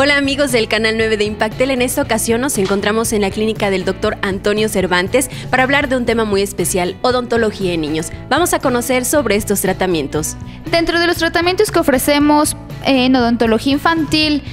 Hola amigos del canal 9 de Impactel, en esta ocasión nos encontramos en la clínica del doctor Antonio Cervantes para hablar de un tema muy especial, odontología en niños. Vamos a conocer sobre estos tratamientos. Dentro de los tratamientos que ofrecemos en odontología infantil,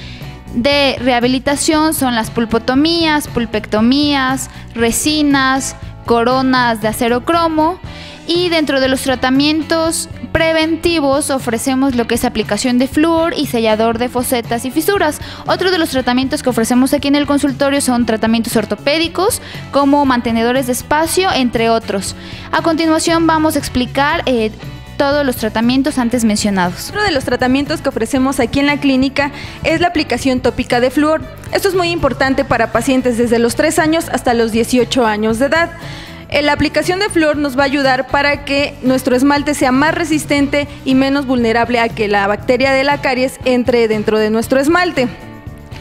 de rehabilitación son las pulpotomías, pulpectomías, resinas, coronas de acero cromo y dentro de los tratamientos preventivos ofrecemos lo que es aplicación de flúor y sellador de fosetas y fisuras. Otro de los tratamientos que ofrecemos aquí en el consultorio son tratamientos ortopédicos como mantenedores de espacio, entre otros. A continuación vamos a explicar eh, todos los tratamientos antes mencionados. Otro de los tratamientos que ofrecemos aquí en la clínica es la aplicación tópica de flúor. Esto es muy importante para pacientes desde los 3 años hasta los 18 años de edad. Eh, la aplicación de flúor nos va a ayudar para que nuestro esmalte sea más resistente y menos vulnerable a que la bacteria de la caries entre dentro de nuestro esmalte.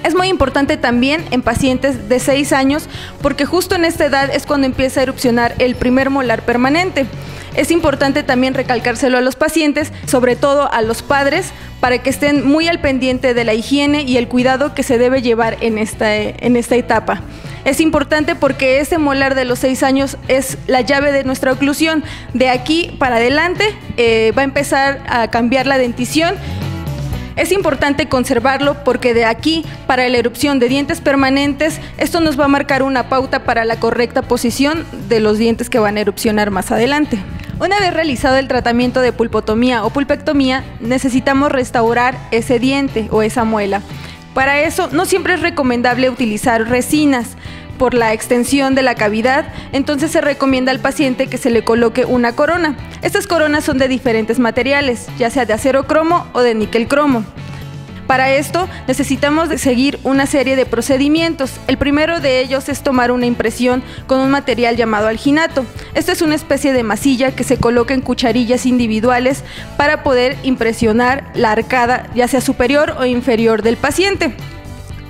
Es muy importante también en pacientes de 6 años porque justo en esta edad es cuando empieza a erupcionar el primer molar permanente. Es importante también recalcárselo a los pacientes, sobre todo a los padres, para que estén muy al pendiente de la higiene y el cuidado que se debe llevar en esta, en esta etapa. Es importante porque ese molar de los seis años es la llave de nuestra oclusión. De aquí para adelante eh, va a empezar a cambiar la dentición es importante conservarlo porque de aquí para la erupción de dientes permanentes, esto nos va a marcar una pauta para la correcta posición de los dientes que van a erupcionar más adelante. Una vez realizado el tratamiento de pulpotomía o pulpectomía, necesitamos restaurar ese diente o esa muela. Para eso no siempre es recomendable utilizar resinas por la extensión de la cavidad, entonces se recomienda al paciente que se le coloque una corona. Estas coronas son de diferentes materiales, ya sea de acero cromo o de níquel cromo. Para esto necesitamos seguir una serie de procedimientos. El primero de ellos es tomar una impresión con un material llamado alginato. Esta es una especie de masilla que se coloca en cucharillas individuales para poder impresionar la arcada, ya sea superior o inferior del paciente.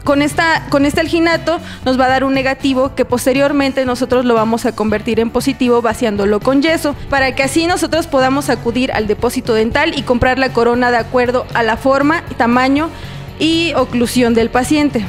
Con, esta, con este alginato nos va a dar un negativo que posteriormente nosotros lo vamos a convertir en positivo vaciándolo con yeso, para que así nosotros podamos acudir al depósito dental y comprar la corona de acuerdo a la forma, tamaño y oclusión del paciente.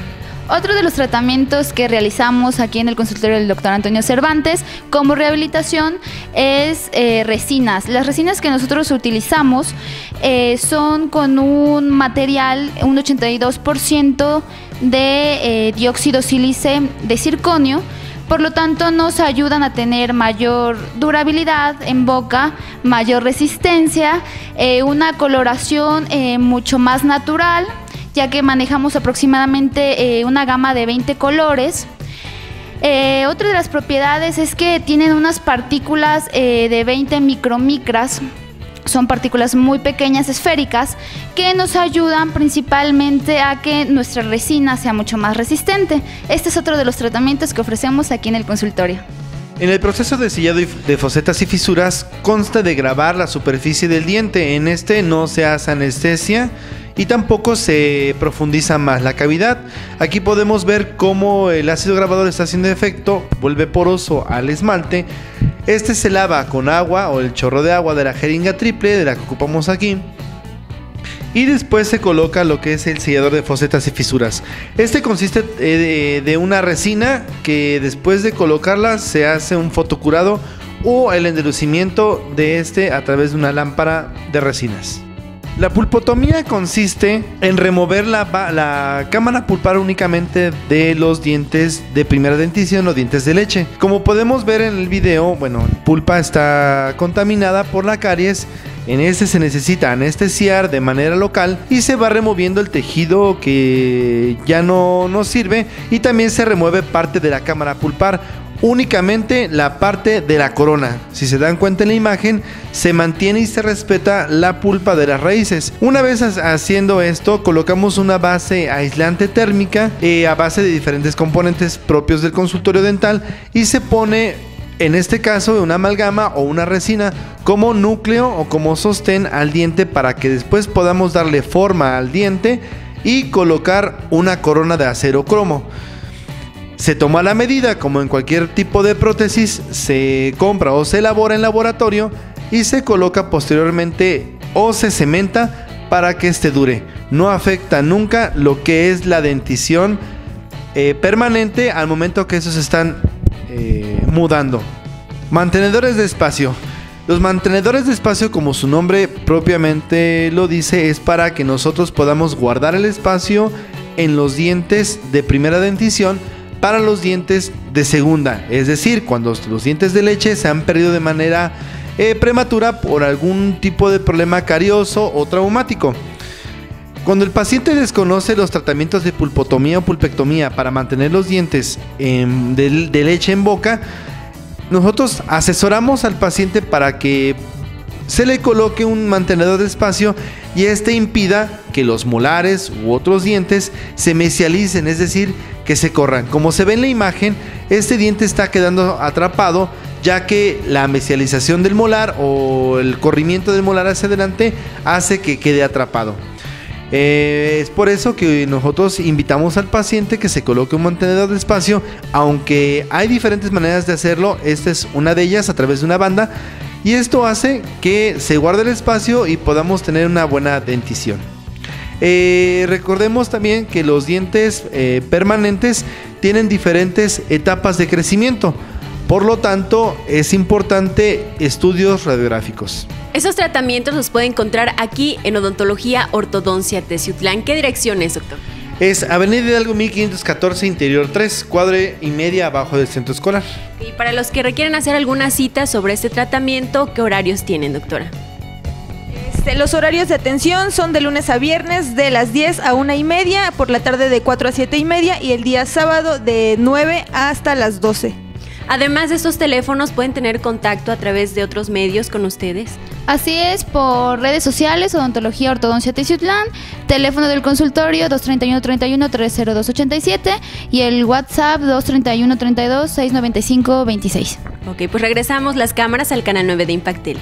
Otro de los tratamientos que realizamos aquí en el consultorio del doctor Antonio Cervantes como rehabilitación es eh, resinas. Las resinas que nosotros utilizamos eh, son con un material, un 82% de eh, dióxido sílice de circonio. Por lo tanto, nos ayudan a tener mayor durabilidad en boca, mayor resistencia, una coloración mucho más natural ya que manejamos aproximadamente eh, una gama de 20 colores. Eh, otra de las propiedades es que tienen unas partículas eh, de 20 micromicras, son partículas muy pequeñas, esféricas, que nos ayudan principalmente a que nuestra resina sea mucho más resistente. Este es otro de los tratamientos que ofrecemos aquí en el consultorio. En el proceso de sellado de fosetas y fisuras consta de grabar la superficie del diente. En este no se hace anestesia y tampoco se profundiza más la cavidad. Aquí podemos ver cómo el ácido grabador está haciendo efecto, vuelve poroso al esmalte. Este se lava con agua o el chorro de agua de la jeringa triple de la que ocupamos aquí. Y después se coloca lo que es el sellador de fosetas y fisuras. Este consiste eh, de una resina que después de colocarla se hace un fotocurado o el endurecimiento de este a través de una lámpara de resinas. La pulpotomía consiste en remover la, cámara pulpar únicamente de los dientes de primera dentición o dientes de leche. Como podemos ver en el video, bueno, la pulpa está contaminada por la caries. En este se necesita anestesiar de manera local y se va removiendo el tejido que ya no nos sirve y también se remueve parte de la cámara pulpar únicamente la parte de la corona. Si se dan cuenta en la imagen, se mantiene y se respeta la pulpa de las raíces. Una vez haciendo esto, colocamos una base aislante térmica eh, a base de diferentes componentes propios del consultorio dental y se pone en este caso una amalgama o una resina como núcleo o como sostén al diente para que después podamos darle forma al diente y colocar una corona de acero cromo. Se toma la medida, como en cualquier tipo de prótesis, se compra o se elabora en laboratorio y se coloca posteriormente o se cementa para que este dure. no afecta nunca lo que es la dentición eh, permanente al momento que esos están mudando. Mantenedores de espacio. Los mantenedores de espacio, como su nombre propiamente lo dice, es para que nosotros podamos guardar el espacio en los dientes de primera dentición para los dientes de segunda. Es decir, cuando los dientes de leche se han perdido de manera eh, prematura por algún tipo de problema carioso o traumático. Cuando el paciente desconoce los tratamientos de pulpotomía o pulpectomía para mantener los dientes de, de leche en boca, nosotros asesoramos al paciente para que se le coloque un mantenedor de espacio y este impida que los molares u otros dientes se mesialicen, es decir, que se corran. Como se ve en la imagen, este diente está quedando atrapado ya que la mesialización del molar o el corrimiento del molar hacia adelante hace que quede atrapado. Eh, es por eso que nosotros invitamos al paciente que se coloque un mantenedor de espacio, aunque hay diferentes maneras de hacerlo, esta es una de ellas a través de una banda, y esto hace que se guarde el espacio y podamos tener una buena dentición. Eh, recordemos también que los dientes eh, permanentes tienen diferentes etapas de crecimiento. Por lo tanto, es importante estudios radiográficos. Esos tratamientos los puede encontrar aquí en Odontología Ortodoncia Teciutlán. ¿Qué dirección es, doctor? Es Avenida Hidalgo 1514, Interior 3, cuadre y media abajo del centro escolar. Y para los que requieren hacer alguna cita sobre este tratamiento, ¿qué horarios tienen, doctora? Este, los horarios de atención son de lunes a viernes de las 10 a 1 y media, por la tarde de 4 a 7 y media y el día sábado de 9 hasta las 12. Además de estos teléfonos, ¿pueden tener contacto a través de otros medios con ustedes? Así es, por redes sociales, Odontología Ortodoncia Teciutlán, teléfono del consultorio 231-31-30287 y el WhatsApp 231-32-695-26. Ok, pues regresamos las cámaras al canal 9 de Impactel.